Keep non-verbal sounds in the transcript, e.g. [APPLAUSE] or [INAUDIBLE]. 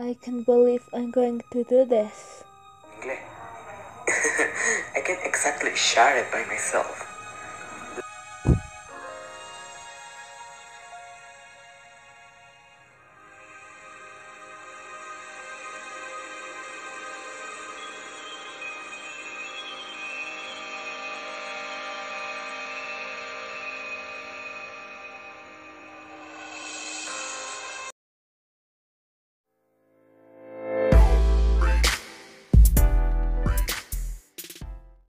I can't believe I'm going to do this. [LAUGHS] I can't exactly share it by myself.